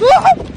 Woo!